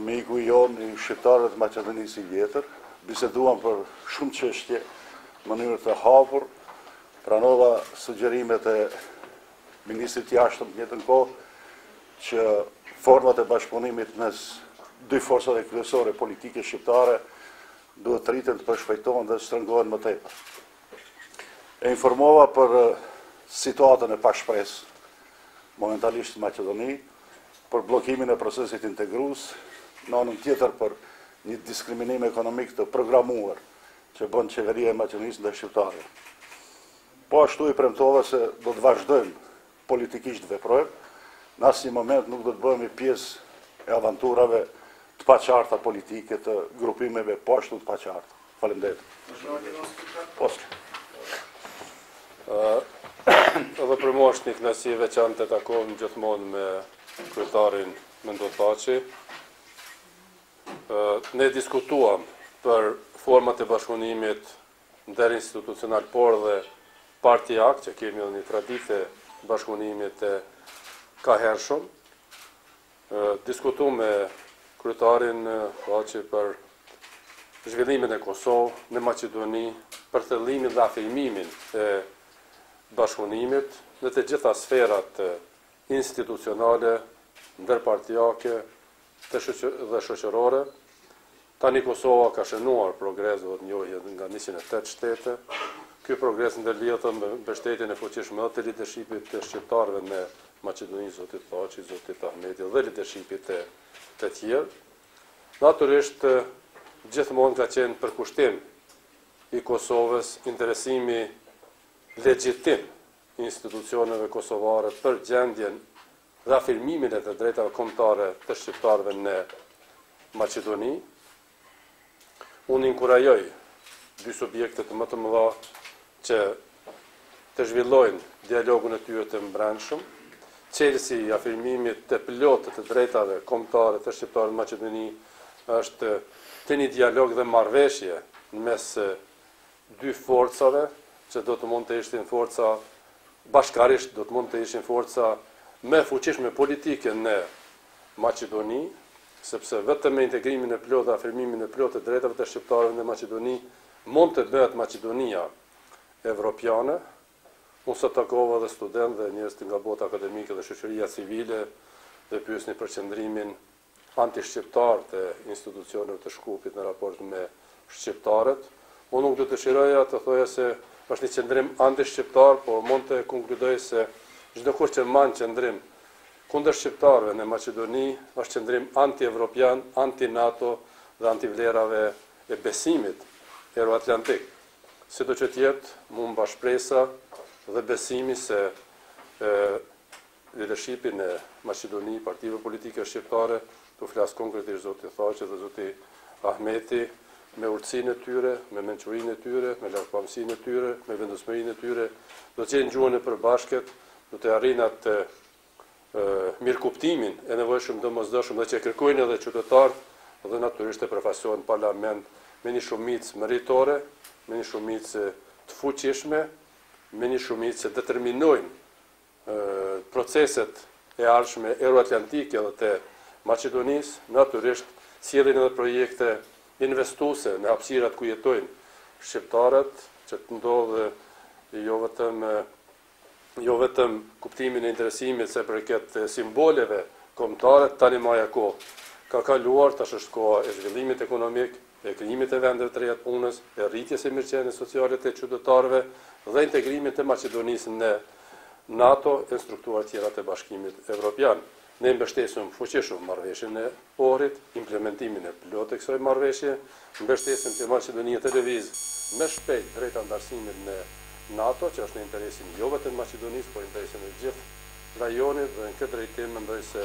Miku jonë i shqiptarëve të Maqedonisë i vjetër, biseduam për shumë çështje në mënyrë të hapur, pranova sugjerimet e ministrit të jashtëm në të njëjtën kohë që format e bashkëpunimit mes dy forcave kryesore politike shqiptare duhet të rriten, të përshpejtohen dhe të shtrëngohen më tepër. E informova për situatën e pashpresë momentalisht në Maqedoni, për bllokimin e procesit integrues, në anën tjetër për një diskriminim ekonomik të programuar që bën Qeveria e Maqedonisë ndaj shqiptarëve. Po ashtu i premtova se do të vazhdojmë politikisht të veprojmë, në asnjë moment nuk do të bëhemi pjesë e avanturave të paqarta politike të grupimeve po ashtu të paqarta. Faleminderit. Post. Edhe për mua është një kënaqësi e veçantë të takohem gjithmonë me kryetarin Menduh Thaçi. Ne diskutuam për format e bashkëpunimit ndërinstitucional, por dhe partiak, që kemi edhe një traditë të bashkëpunimit të kahershëm. Diskutuam me kryetarin Thaçi për zhvillimin në Kosovë, në Maqedoni, për thellimin dhe afirmimin e bashkëpunimit në të gjitha sferat institucionale, ndërpartiake dhe shoqërore, Tani Kosova ka shënuar progres duke u njohur nga njëqind e tetë shtete. Ky progres ndërlidhet me mbështetjen e fuqishme dhe të lidershipit të shqiptarëve në Maqedoni, zotit Thaçi, zotit Ahmeti dhe lidershipit të të tjerë. Natyrisht gjithmonë ka qenë përkushtim i Kosovës interesimi legjitim i institucioneve kosovare për gjendjen dhe afirmimin e të drejtave kombëtare të shqiptarëve në Maqedoni, unë inkurajoj dy subjektet më të mëdha që të zhvillojnë dialogun e tyre të mbrendshëm, çelësi i afirmimit të plotë të të drejtave kombëtare të shqiptarëve në Maqedoni është te një dialog dhe marrëveshje në mes dy forcave që do të mund të ishin forca bashkarisht do të mund të ishin forca më e fuqishme politike në Maqedoni, sepse vetëm me integrimin e plotë dhe afirmimin e plotë të të drejtave të shqiptarëve në Maqedoni mund të bëhet Maqedonia evropiane. Unë sot takova dhe studentë dhe njerëz nga bota akademike dhe shoqëria civile dhe pyesnin për qëndrimin antishqiptar të institucioneve të Shkupit në raport me shqiptarët. Unë nuk do të dëshiroja të thoja se është një qëndrim antishqiptar, po mund të konkludoj se çdokush që mban qëndrim kundër shqiptarëve në Maqedoni është qëndrim antievropian, anti-NATO dhe antivlerave e besimit euroatlantik. Sido që të jetë, mua më mba shpresa dhe besimi se lidershipi në Maqedoni, partive politike shqiptare, këtu flas konkretisht zoti Thaqi dhe zoti Ahmeti, me urtësinë e tyre, me mençurinë e tyre, me largpamësinë e tyre, me vendosmërinë e tyre, do të gjejnë gjuhën e përbashkët, do të arrijnë atë mirëkuptimin e nevojshëm domosdoshëm dhe që e kërkojnë edhe qytetarët dhe natyrisht të përfaqësohen në parlament me një shumicë meritore, me një shumicë të fuqishme, me një shumicë që determinojnë proceset e ardhshme euroatlantike dhe të Maqedonisë, natyrisht sjellin edhe projekte investuese në hapësirat ku jetojnë shqiptarët, që të ndodhë jo vetëm jo vetëm kuptimin e interesimit sa i përket simboleve kombëtare, tanimë ajo kohë ka kaluar, tash është koha e zhvillimit ekonomik, e krijimit të vendeve të reja të punës, e rritjes së mirëqenies sociale të qytetarëve dhe integrimit të Maqedonisë në NATO e në strukturat tjera të Bashkimit Evropian. Ne mbështesim fuqishëm Marrëveshjen e Ohrit, implementimin e plotë të kësaj marrëveshje, mbështesim që Maqedonia të lëvizë më shpejt drejt anëtarësimit në NATO, që është në interesin jo vetëm të Maqedonisë, por interesin e gjithë rajonit dhe në këtë drejtim mendoj se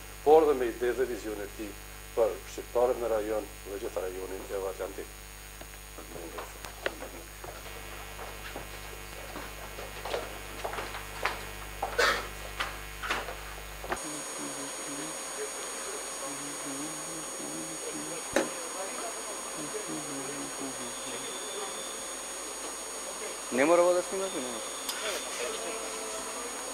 por dhe me idetë dhe vizionet e tij për shqiptarët në rajon dhe gjithë rajonin euroatlantik.